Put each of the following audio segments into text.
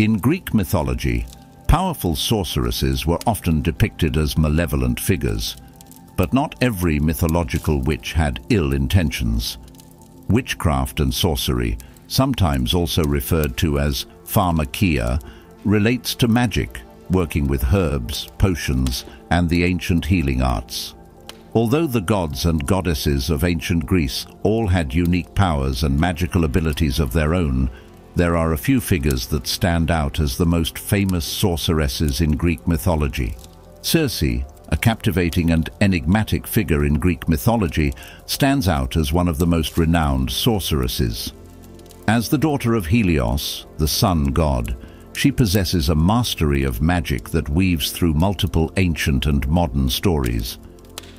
In Greek mythology, powerful sorceresses were often depicted as malevolent figures, but not every mythological witch had ill intentions. Witchcraft and sorcery, sometimes also referred to as pharmakia, relates to magic, working with herbs, potions, and the ancient healing arts. Although the gods and goddesses of ancient Greece all had unique powers and magical abilities of their own, there are a few figures that stand out as the most famous sorceresses in Greek mythology. Circe, a captivating and enigmatic figure in Greek mythology, stands out as one of the most renowned sorceresses. As the daughter of Helios, the sun god, she possesses a mastery of magic that weaves through multiple ancient and modern stories.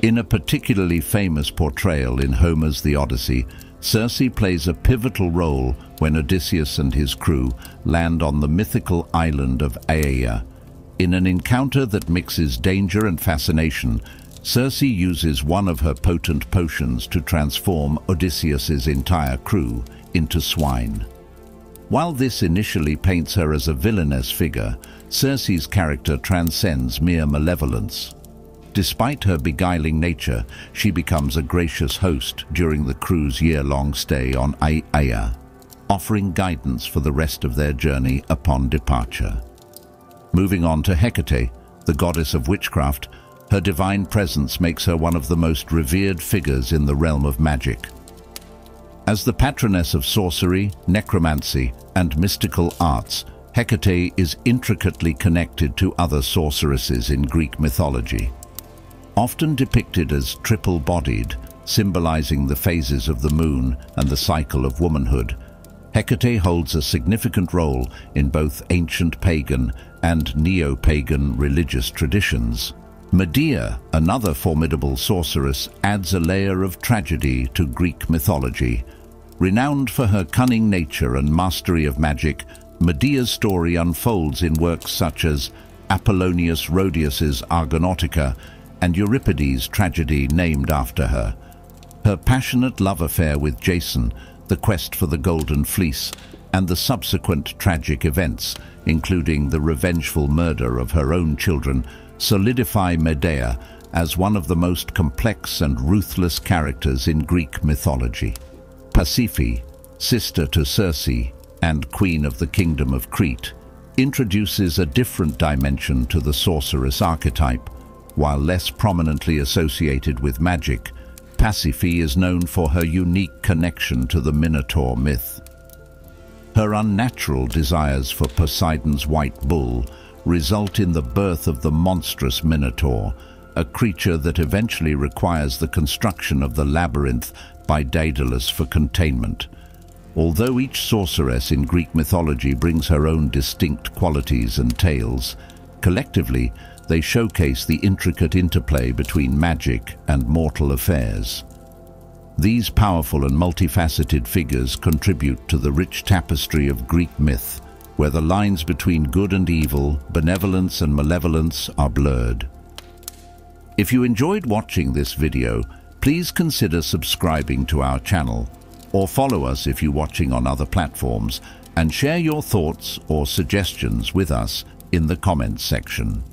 In a particularly famous portrayal in Homer's The Odyssey, Circe plays a pivotal role when Odysseus and his crew land on the mythical island of Aeaea. In an encounter that mixes danger and fascination, Circe uses one of her potent potions to transform Odysseus's entire crew into swine. While this initially paints her as a villainous figure, Circe's character transcends mere malevolence. Despite her beguiling nature, she becomes a gracious host during the crew's year-long stay on Aeaea, offering guidance for the rest of their journey upon departure. Moving on to Hecate, the goddess of witchcraft, her divine presence makes her one of the most revered figures in the realm of magic. As the patroness of sorcery, necromancy, and mystical arts, Hecate is intricately connected to other sorceresses in Greek mythology. Often depicted as triple-bodied, symbolizing the phases of the moon and the cycle of womanhood, Hecate holds a significant role in both ancient pagan and neo-pagan religious traditions. Medea, another formidable sorceress, adds a layer of tragedy to Greek mythology. Renowned for her cunning nature and mastery of magic, Medea's story unfolds in works such as Apollonius Rhodius's Argonautica and Euripides' tragedy named after her. Her passionate love affair with Jason, the quest for the Golden Fleece, and the subsequent tragic events, including the revengeful murder of her own children, solidify Medea as one of the most complex and ruthless characters in Greek mythology. Pasiphae, sister to Circe and queen of the kingdom of Crete, introduces a different dimension to the sorceress archetype, while less prominently associated with magic, Pasiphae is known for her unique connection to the Minotaur myth. Her unnatural desires for Poseidon's white bull result in the birth of the monstrous Minotaur, a creature that eventually requires the construction of the labyrinth by Daedalus for containment. Although each sorceress in Greek mythology brings her own distinct qualities and tales, collectively they showcase the intricate interplay between magic and mortal affairs. These powerful and multifaceted figures contribute to the rich tapestry of Greek myth, where the lines between good and evil, benevolence and malevolence are blurred. If you enjoyed watching this video, please consider subscribing to our channel, or follow us if you're watching on other platforms, and share your thoughts or suggestions with us in the comments section.